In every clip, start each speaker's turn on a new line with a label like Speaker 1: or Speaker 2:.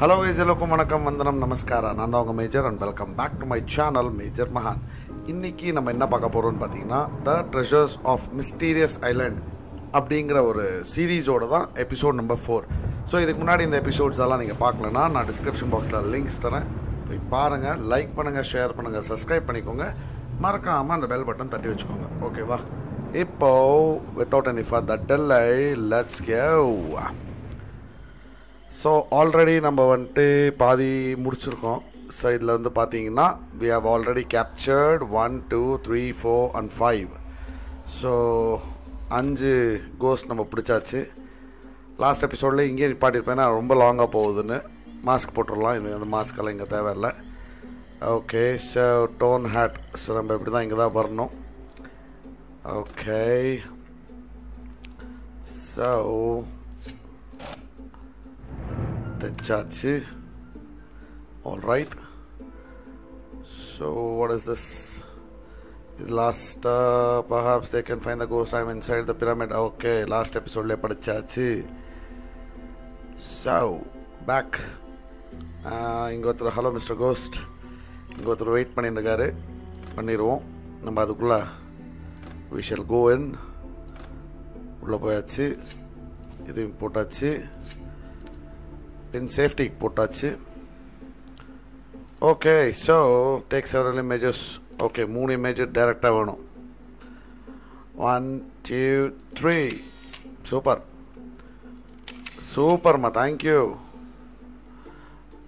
Speaker 1: Hello guys எல்லோருக்கும் வணக்கம். வந்தனம் நமஸ்காரம். நான் தான் உங்கள் Major and welcome back to my channel Major மகான். இன்றைக்கி நம்ம என்ன பார்க்க போகிறோம்னு பார்த்தீங்கன்னா the treasures of mysterious island அப்படிங்கிற ஒரு சீரீஸோட தான் எபிசோட் நம்பர் ஃபோர் ஸோ இதுக்கு முன்னாடி இந்த எபிசோட்ஸ் எல்லாம் நீங்கள் பார்க்கலன்னா நான் டிஸ்கிரிப்ஷன் பாக்ஸில் லிங்க்ஸ் தரேன். போய் பாருங்கள் லைக் பண்ணுங்கள் ஷேர் பண்ணுங்கள் சப்ஸ்கிரைப் பண்ணிக்கோங்க. மறக்காமல் அந்த பெல் பட்டன் தட்டி வச்சுக்கோங்க. ஓகேவா இப்போ without any that delay let's go so already நம்ம வந்துட்டு பாதி முடிச்சிருக்கோம். ஸோ இதில் வந்து பார்த்தீங்கன்னா we have already captured one two three four and five so அஞ்சு கோஸ்ட் நம்ம பிடிச்சாச்சு. லாஸ்ட் எபிசோடில் இங்கேயே நிப்பாட்டியிருப்பேன். நான் ரொம்ப லாங்காக போகுதுன்னு. மாஸ்க் போட்டுடலாம் இது அந்த மாஸ்க்கெல்லாம் இங்கே தேவையில்லை. Okay so don't hate so நம்ம இப்படி தான் இங்கே தான் வரணும். Okay so தைச்சாச்சு all right so what is this இது லாஸ்ட்டாக perhaps they can find the ghost I'm inside the pyramid okay last எபிசோட்லேயே படித்தாச்சு ஸோ பேக் இங்கே ஒருத்தர் ஹலோ மிஸ்டர் கோஸ்ட் இங்கே ஒருத்தர் வெயிட் பண்ணியிருக்காரு பண்ணிடுவோம் நம்ம அதுக்குள்ளே வி ஷல் கோ இன் உள்ளே போயாச்சு இதையும் போட்டாச்சு பின் சேஃப்டிக்கு போட்டாச்சு. Okay so take several images okay மூணு இமேஜ் டைரெக்டாக வேணும். ஒன் டூ த்ரீ சூப்பர் சூப்பர்மா தேங்க்யூ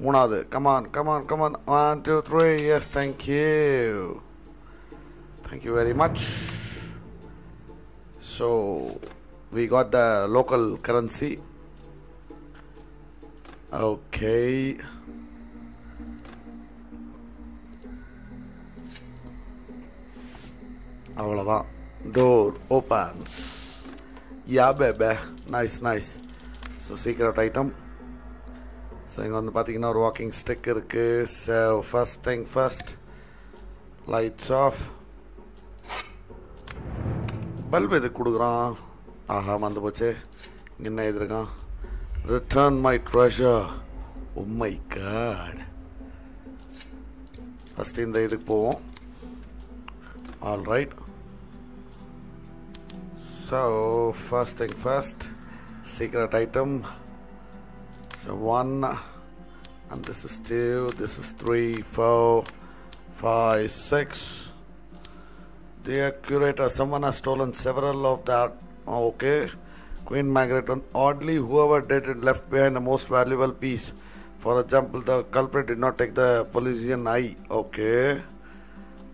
Speaker 1: மூணாவது come on come on come on one two three yes thank you thank you very much so we got the local currency Okay. அவ்வளோதான் door opens yeah baby nice nice so secret item so இங்கே வந்து பார்த்தீங்கன்னா ஒரு walking stick இருக்குது so first thing first lights off bulb எதுக்கு கொடுக்குறான்? ஆஹா மறந்து போச்சு. இங்கே என்ன எதிர்க்கான்? Return my treasure. Oh my god. First இந்த இதுக்கு போவோம் all right so first thing first secret item so one and this is two this is three four five six Dear curator, someone has stolen several of that. Okay. Queen Margaret, and oddly, whoever did it left behind the most valuable piece. For example, the culprit did not take the Polynesian eye. Okay.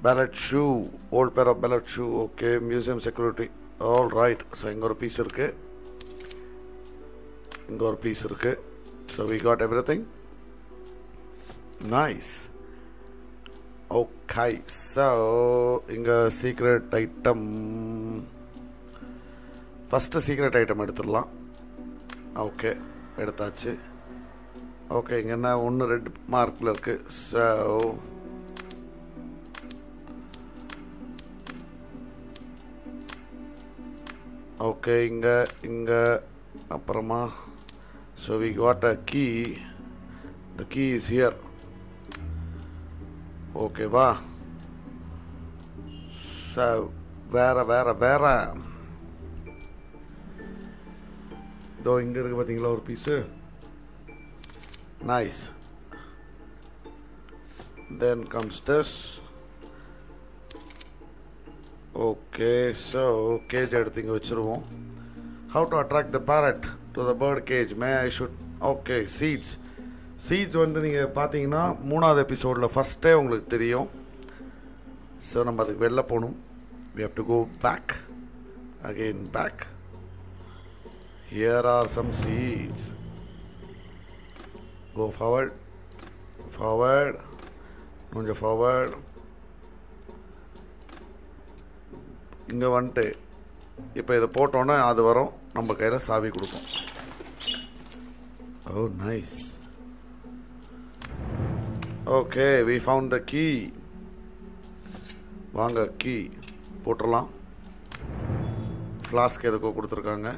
Speaker 1: Ballet shoe, old pair of ballet shoe. Okay. Museum security. All right. So, இங்க ஒரு piece இருக்கு இங்க ஒரு piece இருக்கு so we got everything nice okay so இங்கே secret item First secret item எடுத்துடலாம். Okay எடுத்தாச்சு. Okay இங்கே என்ன? ஒன்று ரெட் மார்க்கில் இருக்குது ஸோ ஓகே இங்கே இங்கே அப்புறமா so we what a key the key is here ஓகேவா ச வேற வேற வேற. இதோ இங்கே இருக்குது பார்த்தீங்களா ஒரு piece nice then comes this okay so cage எடுத்து இங்கே வச்சுருவோம். How to attract the parrot to the bird cage may I should okay seeds seeds வந்து நீங்கள் பார்த்தீங்கன்னா மூணாவது எபிசோடில் ஃபஸ்ட்டே உங்களுக்கு தெரியும். ஸோ நம்ம அதுக்கு வெளில போகணும். We have to go back again back here are some seeds go forward forward கொஞ்சம் ஃபார்வர்ட் இங்கே வந்துட்டு இப்போ இதை போட்டோன்னே அது வரும். நம்ம கையில் சாவி கொடுக்கும் ஓ nice okay we found the key வாங்க கீ போட்டுடலாம். ஃப்ளாஸ்க் எதுக்கோ கொடுத்துருக்காங்க.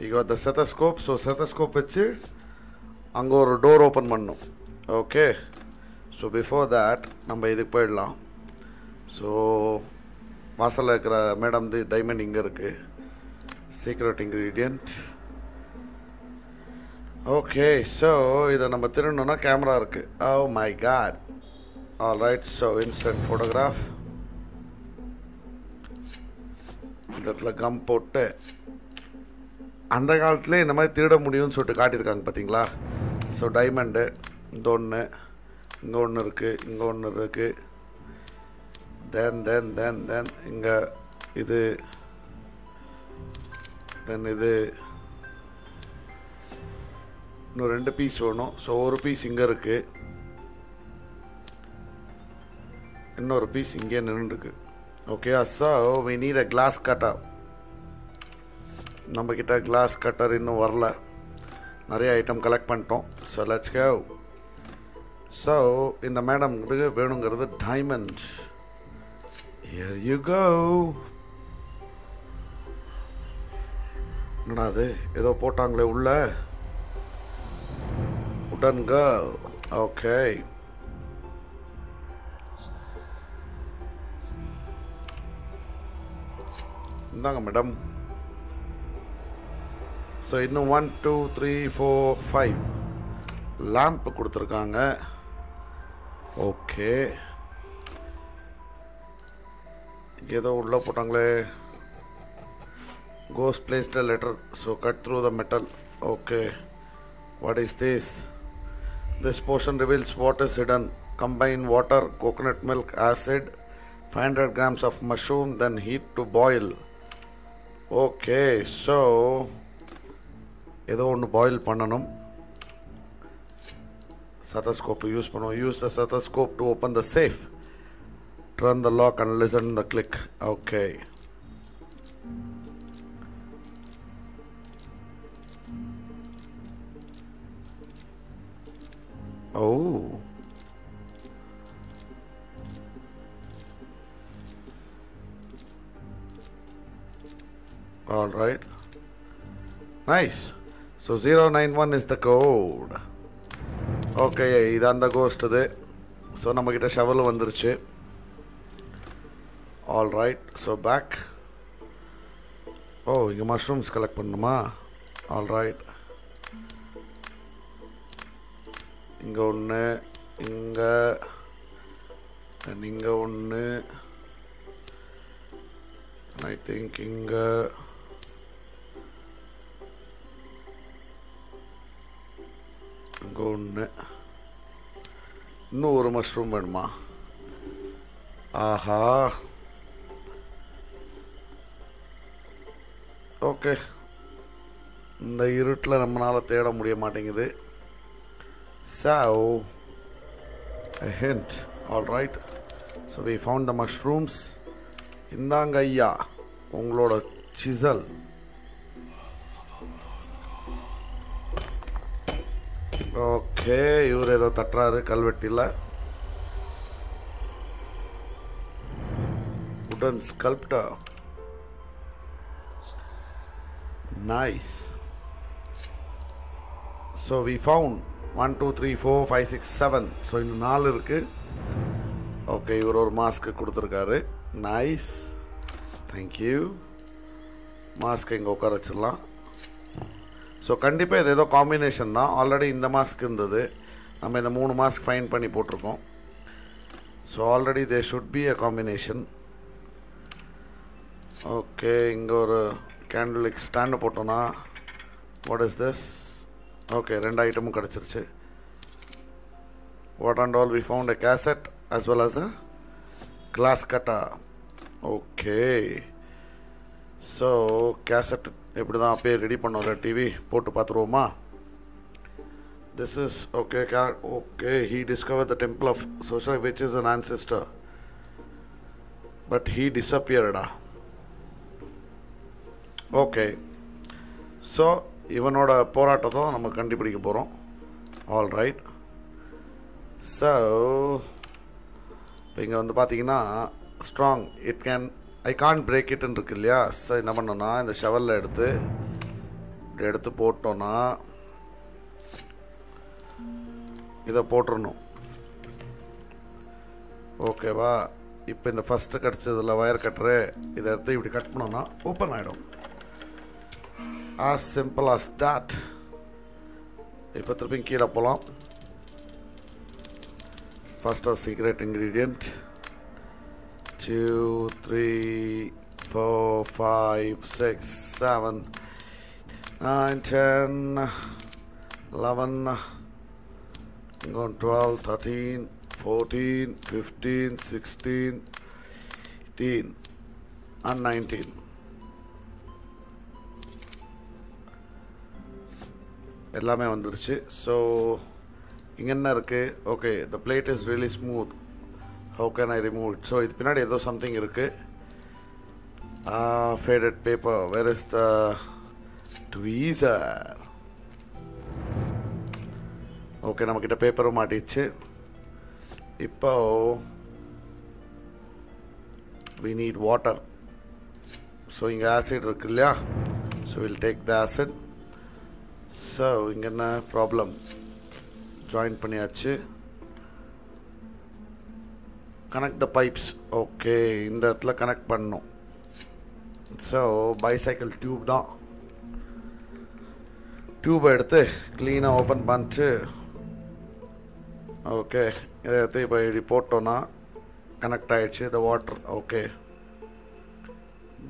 Speaker 1: ಈಗ த செத்தஸ்கோப் ஸோ செத்தஸ்கோப் வச்சு அங்கே ஒரு டோர் ஓப்பன் பண்ணும் ஓகே ஸோ பிஃபோர் தேட் நம்ம இதுக்கு போயிடலாம். ஸோ வாசலில் இருக்கிற மேடம் தி டைமண்ட் இங்கே இருக்குது சீக்ரெட் இன்க்ரீடியண்ட் ஓகே ஸோ இதை நம்ம திருடணும்னா கேமரா இருக்குது ஓ my God all right so instant photograph இந்த இடத்துல கம் போட்டு அந்த காலத்தில் இந்த மாதிரி திருட முடியும்னு சொல்லிட்டு காட்டியிருக்காங்க பார்த்தீங்களா? ஸோ டைமண்டு இந்த ஒன்று இங்கே ஒன்று இருக்குது இங்கே ஒன்று இருக்குது தென் தென் தென் தென் இங்கே இது தென் இது. இன்னும் ரெண்டு பீஸ் வேணும். ஸோ ஒரு பீஸ் இங்கே இருக்குது இன்னொரு பீஸ் இங்கே நின்றுருக்கு okay so we need a glass cutter நம்மக்கிட்ட கிளாஸ் கட்டர் இன்னும் வரல. நிறைய ஐட்டம் கலெக்ட் பண்ணிட்டோம். ஸோ லெட்ஸ் கேவ் ஸோ இந்த மேடம் இது வேணுங்கிறது டைமண்ட்ஸ் Here you என்னடா அது ஏதோ போட்டாங்களே உள்ள. உடன் கேர்ள் ஓகே இந்தாங்க மேடம் ஸோ இன்னும் one two three four five lamp கொடுத்துருக்காங்க ஓகே ஏதோ உள்ளே போட்டாங்களே goes placed letter so cut through the metal okay what is this this portion reveals what is hidden combine water coconut milk acid five hundred grams of mushroom then heat to boil okay so ஏதோ ஒன்று boil பண்ணணும் சத்தஸ்கோப் use பண்ணுவோம் use the stethoscope to open the safe turn the lock and listen the click okay oh all right nice So 091 is the code. Okay இது அந்த ghost இது so நம்மக்கிட்ட shovel வந்துருச்சு all right so back oh இங்கே mushrooms collect பண்ணணுமா all right இங்கே ஒன்று இங்கே தென் இங்கே ஒன்று ஐ திங்க் இங்கே இங்கே ஒன்று இன்னும் ஒரு மஷ்ரூம் வேணுமா? ஆஹா. ஓகே இந்த இருட்டில் நம்மளால் தேட முடிய மாட்டேங்குது. Zhao hint all right so we found the mushrooms இந்தாங்க ஐயா உங்களோட சிசல் ஓகே இவர் ஏதோ தட்டுறாரு கல்வெட்டில் உடன் ஸ்கல்ப்டா nice so we found one two three four five six seven so இன்னும் நாலு இருக்குது ஓகே இவர் ஒரு மாஸ்க்கு கொடுத்துருக்காரு. நைஸ் தேங்க்யூ மாஸ்க்கு இங்கே உட்கார வச்சிடலாம். ஸோ கண்டிப்பாக இது ஏதோ காம்பினேஷன் தான். ஆல்ரெடி இந்த மாஸ்க் இருந்தது. நம்ம இந்த மூணு மாஸ்க் ஃபைன் பண்ணி போட்டிருக்கோம். So already they should be a combination okay இங்கே ஒரு கேண்டிலுக்கு ஸ்டாண்டு போட்டோன்னா வாட் இஸ் திஸ் ஓகே ரெண்டு ஐட்டமும் கிடச்சிருச்சு. What and all we found a cassette as well as a glass cutter okay so cassette எப்படி தான் அப்படியே ரெடி பண்ணோம்ல டிவி போட்டு பார்த்துருவோமா? This is okay K okay he discover the temple of social which is an ancestor but he disappeared okay so இவனோட போராட்டத்தை தான் நம்ம கண்டுபிடிக்க போகிறோம் ஆல் ரைட் ஸோ இப்போ இங்கே வந்து பார்த்தீங்கன்னா strong it can I can't break இட்னு இருக்கு இல்லையா? ஸோ என்ன பண்ணோன்னா இந்த ஷவலில் எடுத்து இப்படி எடுத்து போட்டோன்னா இதை போட்டுடணும் ஓகேவா இப்போ இந்த ஃபஸ்ட்டு கிடச்சதில் ஒயர் கட்டுரு இதை எடுத்து இப்படி கட் பண்ணோன்னா ஓப்பன் ஆகிடும் ஆஸ் சிம்பிள் ஆஸ் that. இப்போ திருப்பியும் கீழே போகலாம் first of secret ingredient two three four five six seven nine ten eleven twelve thirteen fourteen fifteen sixteen eighteen and nineteen எல்லாமே வந்துருச்சு ஸோ இங்கே என்ன இருக்குது okay the blade is really smooth How can I remove it so இது பின்னாடி ஏதோ something இருக்குது faded paper where is the tweezer okay நம்மக்கிட்ட பேப்பரும் மாட்டிச்சு. இப்போ வி நீட் வாட்டர் ஸோ இங்கே ஆசிட் இருக்கு இல்லையா? So will take the acid so இங்கே என்ன ப்ராப்ளம் ஜாயின் பண்ணியாச்சு. கனெக்ட் த பைப்ஸ் ஓகே இந்த இடத்துல கனெக்ட் பண்ணும். ஸோ பைசைக்கிள் டியூப் தான். டியூபை எடுத்து க்ளீனாக ஓப்பன் பண்ணிட்டு ஓகே இதை எடுத்து இப்போ இப்படி போட்டோன்னா கனெக்ட் ஆகிடுச்சு இந்த வாட்டர் ஓகே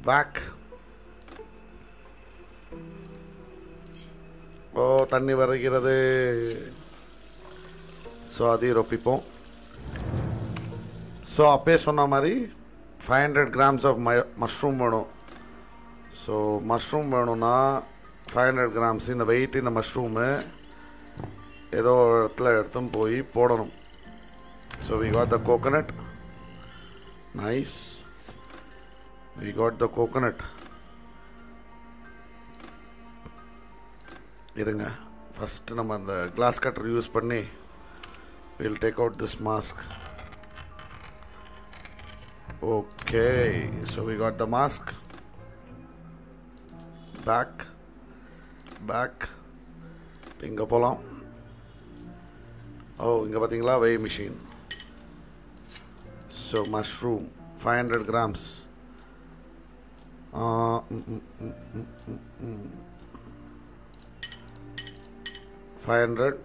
Speaker 1: பேக் ஓ தண்ணி வருகிறது. ஸோ அதையும் ரொப்பிப்போம். ஸோ அப்பயே சொன்ன மாதிரி ஃபைவ் ஹண்ட்ரட் கிராம்ஸ் ஆஃப் ம மஷ்ரூம் வேணும். ஸோ மஷ்ரூம் வேணும்னா ஃபைவ் ஹண்ட்ரட் கிராம்ஸ் இந்த வெயிட் இந்த மஷ்ரூமு ஏதோ ஒரு இடத்துல எடுத்துன்னு போய் போடணும். So we got the coconut nice we got the coconut இருங்க. ஃபஸ்ட்டு நம்ம அந்த கிளாஸ் கட்டர் யூஸ் பண்ணி will take out this mask okay so we got the mask back back இங்கே போகலாம் ஓ இங்கே பார்த்தீங்களா weigh machine so mushroom five hundred grams five hundred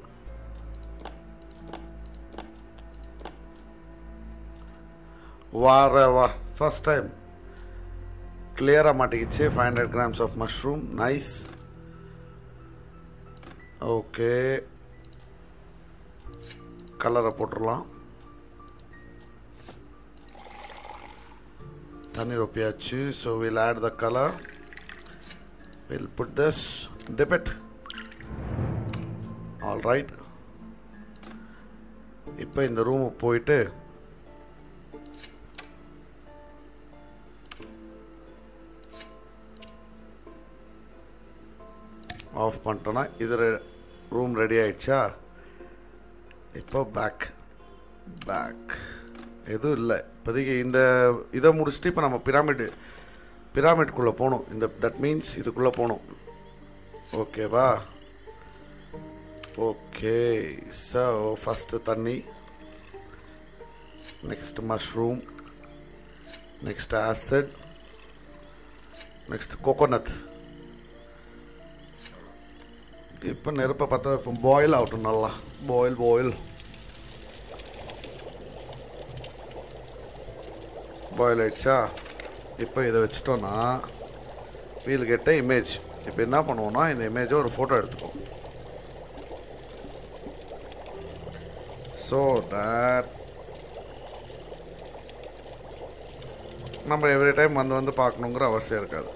Speaker 1: வார வா ஃபர்ஸ்ட் டைம் கிளியராக மாட்டிக்கிச்சு five hundred grams of mushroom nice okay கலரை போட்டுடலாம் தண்ணி ரொப்பியாச்சு so will add the colour will put this Tibet all right இப்போ இந்த ரூமுக்கு போயிட்டு ஆஃப் பண்ணிட்டோன்னா இது ரூம் ரெடி ஆயிடுச்சா? இப்போ பேக் பேக் எதுவும் இல்லை. இப்போதைக்கு இந்த இதை முடிச்சுட்டு இப்போ நம்ம பிராமிடு பிராமிட்குள்ளே போகணும். இந்த தட் மீன்ஸ் இதுக்குள்ளே போகணும். ஓகேவா ஓகே ஸோ ஃபஸ்ட்டு தண்ணி. Next mushroom next acid next coconut இப்போ நெருப்பை பார்த்தா இப்போ பாயில் ஆகட்டும் நல்லா பாயில் பாயில் பாயில் ஆயிடுச்சா இப்போ இதை வச்சிட்டோன்னா வீல் கெட்ட இமேஜ் இப்போ என்ன பண்ணுவோன்னா இந்த இமேஜை ஒரு ஃபோட்டோ எடுத்துப்போம் ஸோ தட் நம்ம எவ்ரி டைம் வந்து வந்து பார்க்கணுங்கிற அவசியம் இருக்காது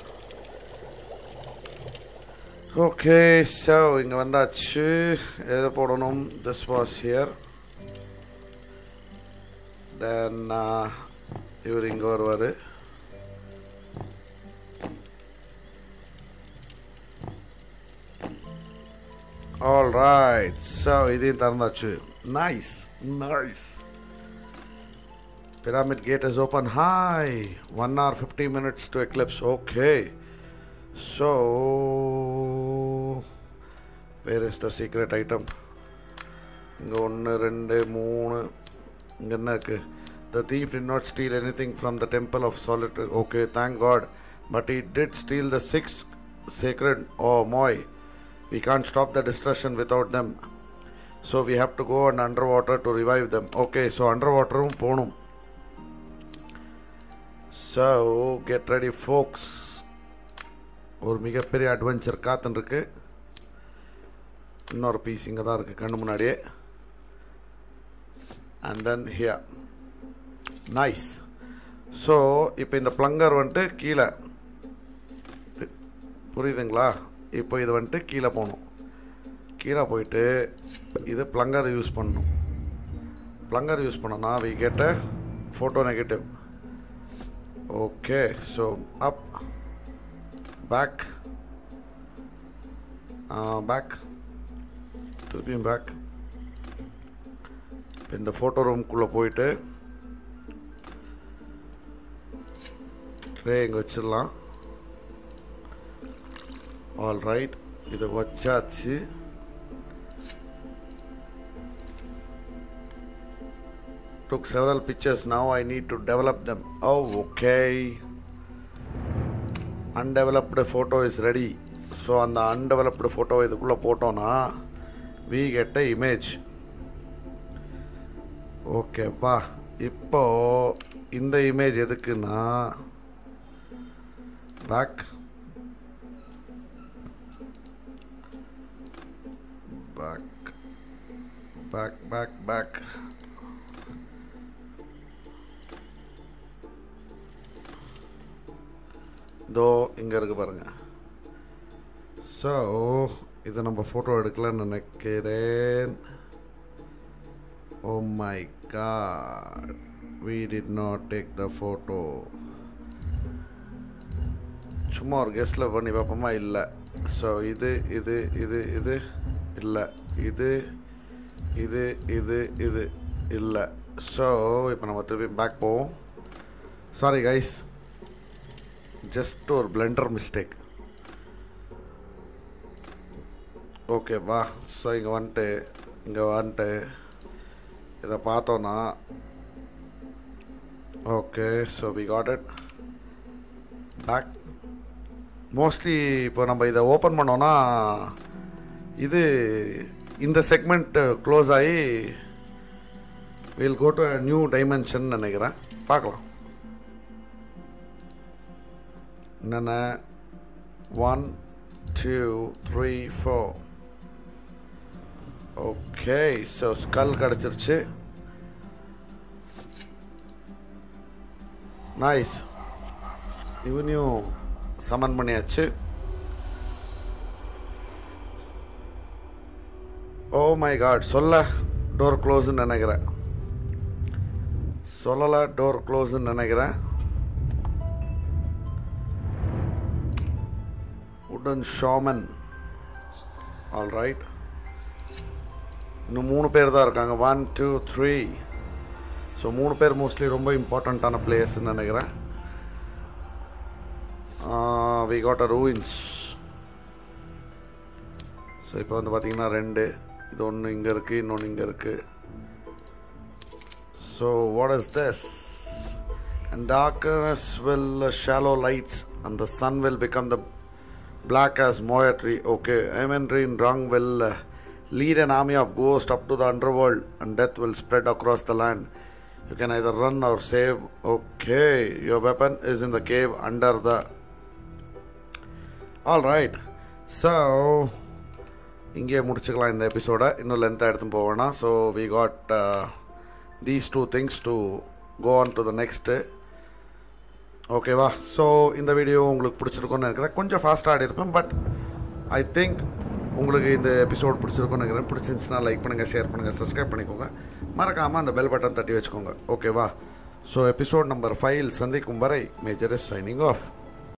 Speaker 1: ஓகே ஸோ இங்கே வந்தாச்சு. எதை போடணும்? திஸ் வாஸ் ஹியர் தென் இவர் இங்கே வருவார். ஆல் ரைட் ஸோ இதையும் திறந்தாச்சு. Nice nice pyramid gate is open. Hi 1 hour 50 minutes to eclipse. Okay. so where is the secret item இங்கே ஒன்று ரெண்டு மூணு இங்கே என்ன இருக்குது the thief did not steal anything from the temple of solitude okay thank god but he did steal the six sacred oh moy we can't stop the destruction without them so we have to go and underwater to revive them okay so underwater போகணும் so get ready folks ஒரு மிகப்பெரிய adventure காத்துன்னு இன்னொரு piece இங்கே தான் இருக்குது கண்ணு முன்னாடியே. And then here nice so இப்போ இந்த ப்ளங்கர் வந்துட்டு கீழே. இது- புரியுதுங்களா? இப்போ இது வந்துட்டு கீழே போகணும். கீழே போயிட்டு இது ப்ளங்கர் யூஸ் பண்ணணும். ப்ளங்கர் யூஸ் பண்ணோன்னா we get photo negative okay so up back back uh, திருப்பியும் பேக் இந்த ஃபோட்டோ ரூம்குள்ளே போயிட்டு ட்ரே இங்கே வச்சிடலாம். ஆல் ரைட் இதை வச்சாச்சு. Took several pictures. Now i need to develop them. Oh okay. Undeveloped photo is ready so அந்த undeveloped photo இதுக்குள்ளே போட்டோன்னா வி கெட் இமேஜ் ஓகேப்பா இப்போது இந்த இமேஜ் எதுக்குன்னா back back back back back இதோ இங்கே இருக்குது பாருங்க. ஸோ இதை நம்ம ஃபோட்டோ எடுக்கலாம்னு நினைக்கிறேன். ஓ my God we did not take the photo சும்மா ஒரு கெஸ்டில் பண்ணி பார்ப்போமா? இல்லை. ஸோ இது இது இது இது இல்லை. இது இது இது இது இல்லை. ஸோ இப்போ நம்ம திருப்பி பேக் போவோம். சாரி கைஸ் ஜஸ்ட் ஒரு பிளண்டர் மிஸ்டேக் ஓகே வா. ஸோ இங்கே வந்துட்டு இங்கே வந்துட்டு இதை பார்த்தோன்னா okay so we got it back mostly இப்போ நம்ம இதை ஓப்பன் பண்ணோன்னா இது இந்த செக்மெண்ட் க்ளோஸ் ஆகி will go to new dimension நினைக்கிறேன். பார்க்கலாம். என்னென்ன? One two three four okay so skull கிடச்சிருச்சு. நைஸ் இவனையும் சமன் பண்ணியாச்சு. ஓ மை காட் சொல்ல டோர் க்ளோஸ்ன்னு நினைக்கிறேன். சொல்லலை டோர் க்ளோஸ்ன்னு நினைக்கிறேன். உடன் ஷாமன். ஆல் ரைட் இன்னும் மூணு பேர் தான் இருக்காங்க. ஒன் டூ த்ரீ ஸோ மூணு பேர் மோஸ்ட்லி ரொம்ப இம்பார்ட்டண்ட்டான பிளேயர்ஸ்ன்னு நினைக்கிறேன். We got a ruins so இப்போ வந்து பார்த்தீங்கன்னா ரெண்டு. இது ஒன்று இங்கே இருக்குது இன்னொன்று இங்கே இருக்குது so what is this and darkness will swallow lights அந்த sun will become the black as moetry okay Aemondri in Rung will uh, lead an army of ghosts up to the underworld and death will spread across the land you can either run or save okay your weapon is in the cave under the all right so இங்கே முடிச்சுக்கலாம் இந்த எபிசோடை இன்னும் லென்த்தாக எடுத்து போவேனா so we got these two things to go on to the next ஓகேவா so இந்த video உங்களுக்கு பிடிச்சிருக்கும்னு நினைக்கிறேன். கொஞ்சம் ஃபாஸ்ட்டாக ஆடிருப்பேன் பட் ஐ திங்க் உங்களுக்கு இந்த எபிசோட் பிடிச்சிருக்கும்னு நினைக்கிறேன். பிடிச்சிருந்துச்சுன்னா லைக் பண்ணுங்கள் ஷேர் பண்ணுங்கள் சப்ஸ்கிரைப் பண்ணிக்கோங்க. மறக்காமல் அந்த பெல் பட்டன் தட்டி வச்சுக்கோங்க. ஓகேவா ஸோ எபிசோட் நம்பர் ஃபைவ் சந்திக்கும் வரை மேஜர் இஸ் சைனிங் ஆஃப்